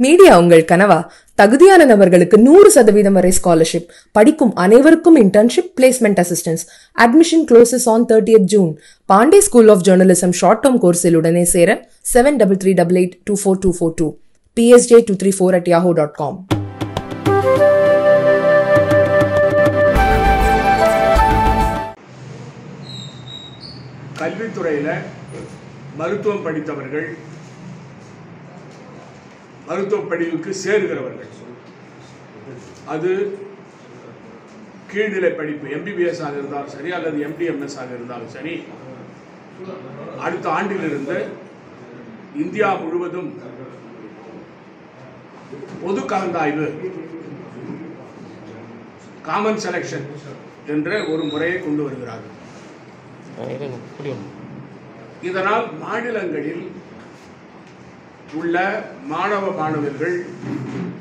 Media உங்கள் கனவா தகுதியான நபர்களுக்கு நூறு சதவீதம் வரை ஸ்காலர்ஷிப் படிக்கும் அனைவருக்கும் internship placement assistance admission closes on thirtieth June Pandey school of journalism short term கோர்ஸில் உடனே சேர seven double three double eight two four two four two PSJ two three four at Yahoo dot com கல்வித்துறையில் மருத்துவம் படித்தவர்கள் மருத்துவ படிப்புக்கு சேருகிறவர்கள். அது கீழ்நிலை படிப்பு எம்பிபிஎஸ் ஆக இருந்தாலும் சரி அல்லது எம்டிஎம்எஸ் ஆக இருந்தாலும் சரி அடுத்த ஆண்டிலிருந்து இந்தியா முழுவதும் பொது கலந்தாய்வு காமன் செலெக்ஷன் என்ற ஒரு முறையை கொண்டு வருகிறார்கள். இதனால் மாநிலங்களில் உள்ள மாணவ மாணவர்கள்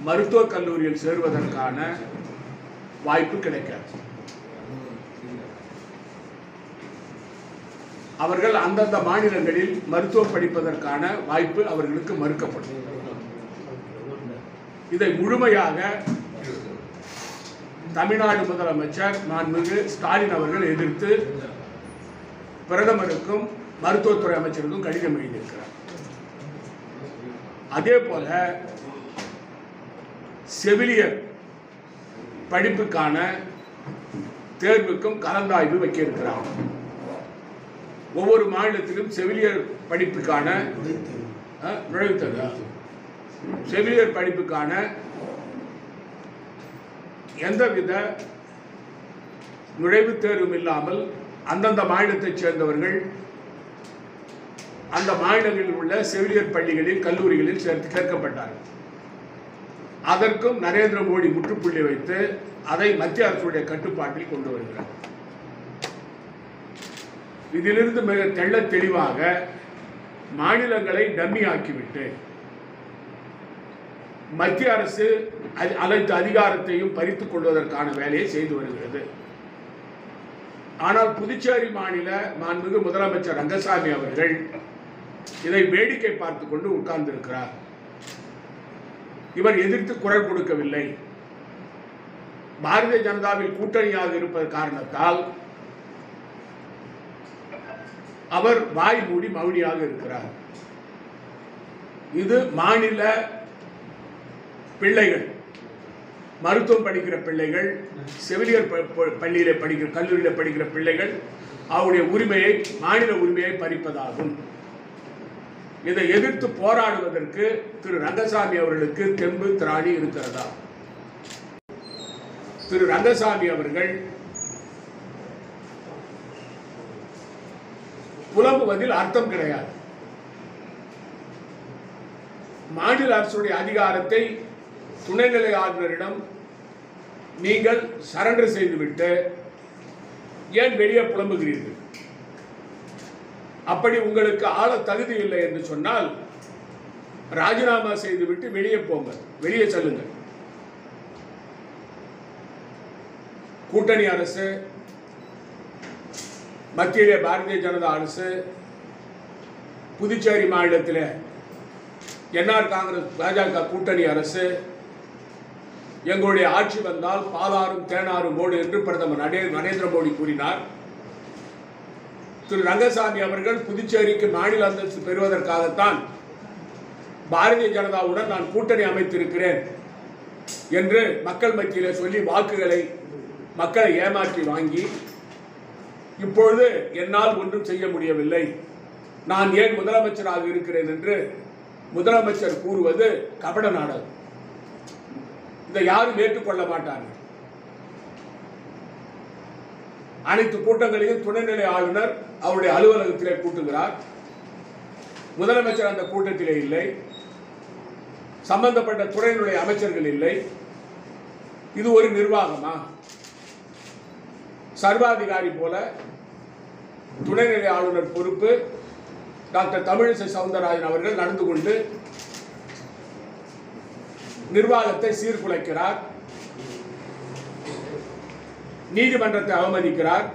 மருத்துவக் கல்லூரியில் சேருவதற்கான வாய்ப்பு கிடைக்காது. அவர்கள் அந்தந்த மாநிலங்களில் மருத்துவம் படிப்பதற்கான வாய்ப்பு அவர்களுக்கு மறுக்கப்படும். இதை முழுமையாக தமிழ்நாடு முதலமைச்சர் மாண்புமிகு ஸ்டாலின் அவர்கள் எதிர்த்து பிரதமருக்கும் மருத்துவத்துறை அமைச்சருக்கும் கடிதம் எழுதியிருக்கிறார். அதே போல செவிலியர் படிப்புக்கான தேர்வுக்கும் கலந்தாய்வு வைக்க இருக்கிறார் ஒவ்வொரு மாநிலத்திலும் செவிலியர் படிப்புக்கான அஹ், நுழைவுத்தேர்வு. செவிலியர் படிப்புக்கான எந்தவித நுழைவுத் தேர்வும் இல்லாமல் அந்தந்த மாநிலத்தைச் சேர்ந்தவர்கள் அந்த மாநிலங்களில் உள்ள செவிலியர் பள்ளிகளில் கல்லூரிகளில் சேர்த்து சேர்க்கப்பட்டார்கள் அதற்கும் நரேந்திர மோடி முற்றுப்புள்ளி வைத்து அதை மத்திய அரசுடைய கட்டுப்பாட்டில் கொண்டு வருகிறார். இதிலிருந்து மிக தெள்ள தெளிவாக மாநிலங்களை டம்மி ஆக்கிவிட்டு மத்திய அரசு அனைத்து அதிகாரத்தையும் பறித்துக் கொள்வதற்கான வேலையை செய்து வருகிறது. ஆனால் புதுச்சேரி மாநில மாண்புமிகு முதலமைச்சர் ரங்கசாமி அவர்கள் இதை வேடிக்கை பார்த்து கொண்டு உட்கார்ந்திருக்கிறார். இவர் எதிர்த்து குரல் கொடுக்கவில்லை. பாரதிய ஜனதாவில் கூட்டணியாக இருப்பது காரணத்தால் அவர் வாய் மூடி மௌனியாக இருக்கிறார். இது மாநில பிள்ளைகள் மருத்துவம் படிக்கிற பிள்ளைகள் செவிலியர் பள்ளியில் படிக்கிற கல்லூரியில படிக்கிற பிள்ளைகள் அவருடைய உரிமையை மாநில உரிமையை பறிப்பதாகும். இதை எதிர்த்து போராடுவதற்கு திரு ரங்கசாமி அவர்களுக்கு தெம்பு திராணி இருக்கிறதா? திரு ரங்கசாமி அவர்கள் புலம்புவதில் அர்த்தம் கிடையாது. மாநில அரசுடைய அதிகாரத்தை துணைநிலை ஆளுநரிடம் நீங்கள் சரண்டர் செய்துவிட்டு ஏன் வெளியே புலம்புகிறீர்கள்? அப்படி உங்களுக்கு ஆள தகுதி இல்லை என்று சொன்னால் ராஜினாமா செய்துவிட்டு வெளியே போங்க. வெளியே செல்லுங்க கூட்டணி அரசு மத்தியிலே பாரதிய ஜனதா அரசு புதுச்சேரி மாநிலத்தில் என்ஆர் காங்கிரஸ் பாஜக கூட்டணி அரசு எங்களுடைய ஆட்சி வந்தால் பாலாறும் தேனாரும் ஓடு என்று பிரதமர் நரேந்திர மோடி கூறினார். திரு ரங்கசாமி அவர்கள் புதுச்சேரிக்கு மாநில அந்தஸ்து பெறுவதற்காகத்தான் பாரதிய ஜனதாவுடன் நான் கூட்டணி அமைத்திருக்கிறேன் என்று மக்கள் மத்தியில் சொல்லி வாக்குகளை மக்களை ஏமாற்றி வாங்கி இப்பொழுது என்னால் ஒன்றும் செய்ய முடியவில்லை. நான் ஏன் முதலமைச்சராக இருக்கிறேன் என்று முதலமைச்சர் கூறுவது கபட நாடகம். இதை யாரும் ஏற்றுக்கொள்ள மாட்டார்கள். அனைத்து கூட்டங்களையும் துணைநிலை ஆளுநர் அவருடைய அலுவலகத்திலே கூட்டுகிறார். முதலமைச்சர் அந்த கூட்டத்திலே இல்லை. சம்பந்தப்பட்ட துறையினுடைய அமைச்சர்கள் இல்லை. இது ஒரு நிர்வாகமா? சர்வாதிகாரி போல துணைநிலை ஆளுநர் பொறுப்பு டாக்டர் தமிழிசை சவுந்தரராஜன் அவர்கள் நடந்து கொண்டு நிர்வாகத்தை சீர்குலைக்கிறார். நீதிமன்றத்தை அவமதிக்கிறார்.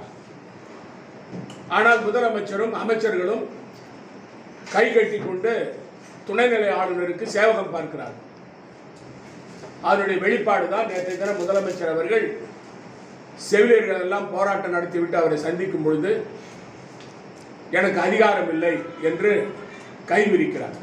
ஆனால் முதலமைச்சரும் அமைச்சர்களும் கை கட்டி கொண்டு துணைநிலை ஆளுநருக்கு சேவகம் பார்க்கிறார். அதனுடைய வெளிப்பாடு தான் நேற்றைய தினம் முதலமைச்சர் அவர்கள் செவிலியர்கள் எல்லாம் போராட்டம் நடத்திவிட்டு அவரை சந்திக்கும் பொழுது எனக்கு அதிகாரம் இல்லை என்று கைவிரிக்கிறார்